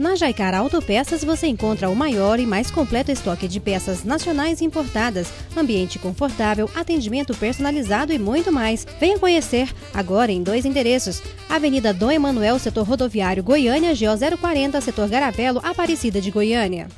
Na Jaicar Autopeças você encontra o maior e mais completo estoque de peças nacionais e importadas, ambiente confortável, atendimento personalizado e muito mais. Venha conhecer agora em dois endereços: Avenida Dom Emanuel, setor rodoviário Goiânia, GO 040, setor Garavelo, Aparecida de Goiânia.